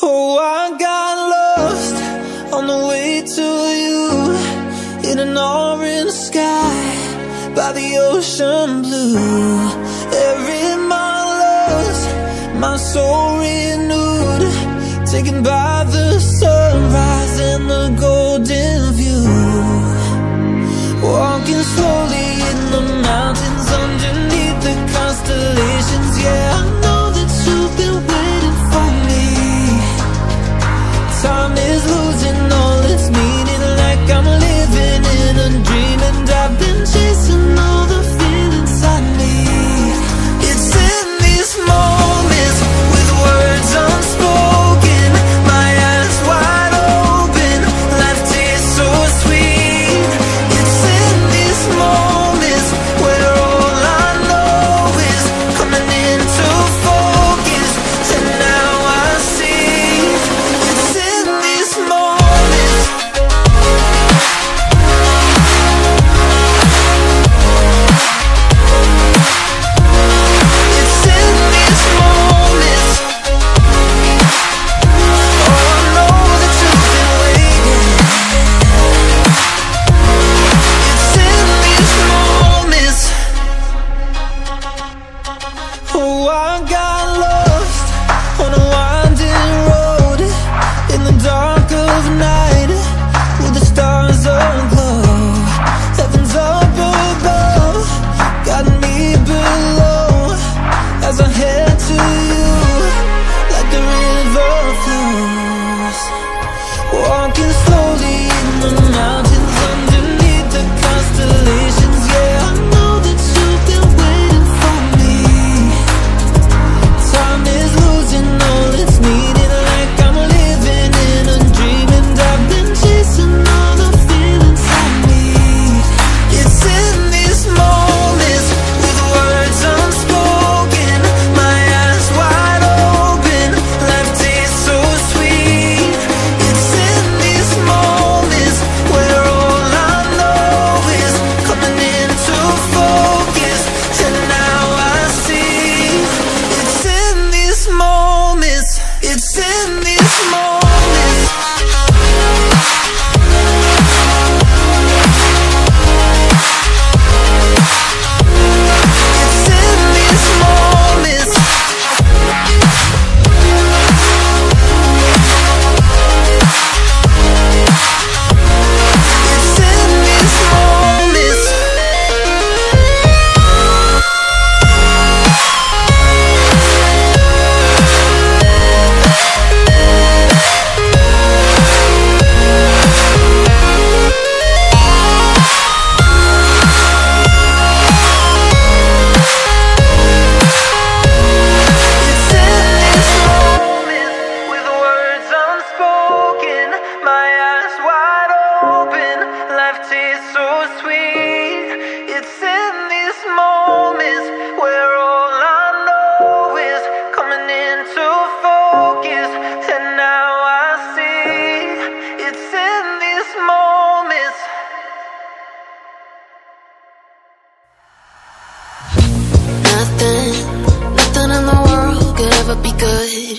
Oh, I got lost on the way to you In an orange sky by the ocean blue. Every mile lost, my soul renewed Taken by the sunrise and the golden view. Walking slow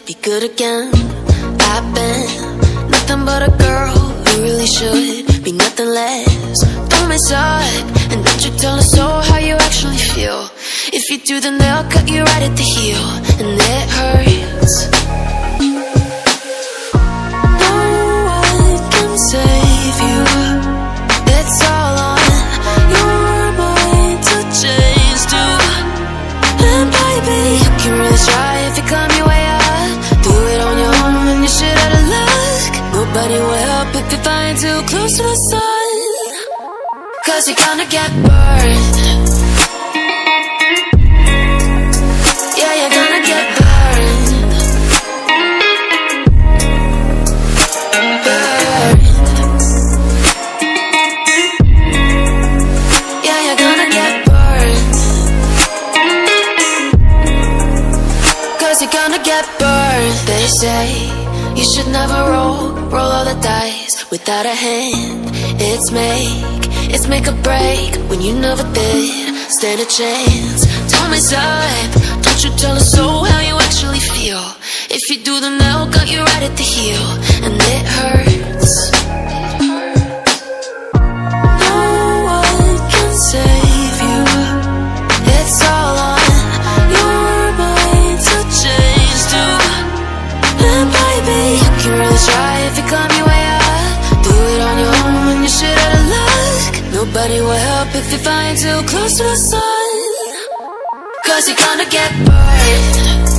be good again. I've been nothing but a girl who really should be nothing less. Don't mess up, and don't you tell a soul how you actually feel. If you do, then they'll cut you right at the heel, and it hurts. Try if you come If you're flying too close to the sun Cause you're gonna get burned. without a hand. It's make, it's make a break when you never did stand a chance. Time is up, don't you tell a soul how you actually feel. If you do, then they'll cut you right at the heel, and it hurts. No one can save you. It's all on your mind to change. And baby, you can really try if you Nobody will help if you flying too close to the sun. Cause you're gonna get burned.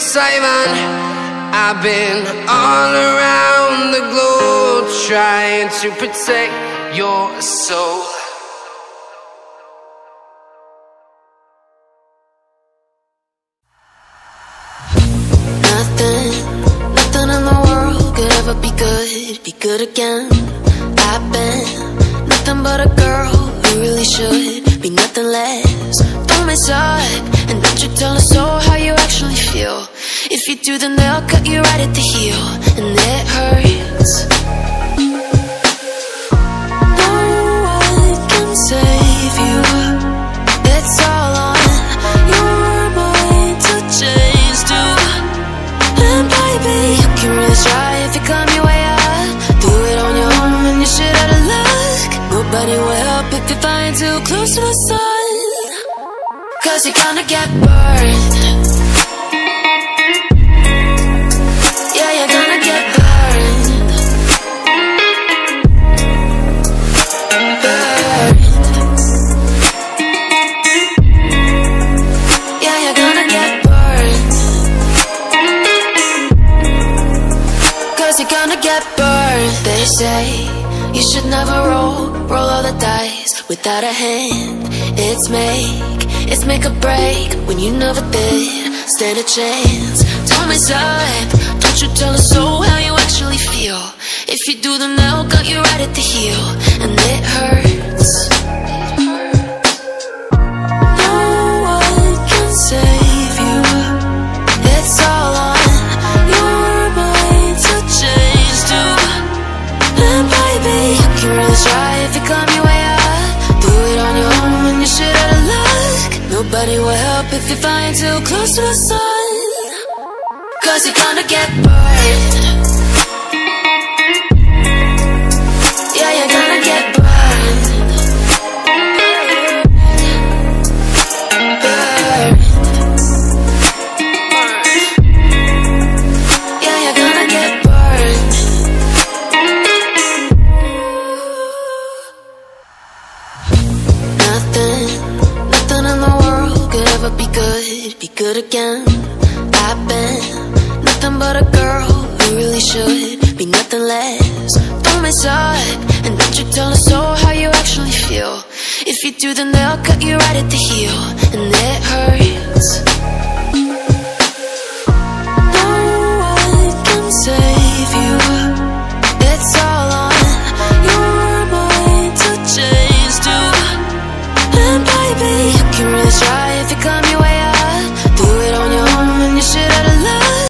to I've been all around the globe trying to protect your soul. Nothing, nothing in the world could ever be good, be good again. I've been nothing but a girl who really should be nothing less. Don't mess up, and don't you tell us so how you actually feel. If you do, then they'll cut you right at the heel, and it hurts. No one can save you. It's all on your mind to change to. And baby, you can really try if you climb your way up. Do it on your own when you shit out of luck. Nobody will help if you're flying too close to the sun. Cause you're gonna get burned. Yeah, you're gonna get burned. Burned. Yeah, you're gonna get burned. Cause you're gonna get burned. They say you should never without a hand. It's make, it's make a break when you never did stand a chance. Tell me, up, don't you tell us so how you actually feel. If you do, then they'll cut you right at the heel, and it hurts. Luck. Nobody will help if you're flying too close to the sun. Cause you're gonna get burned. Then they'll cut you right at the heel, and it hurts.